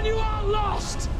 and you are lost!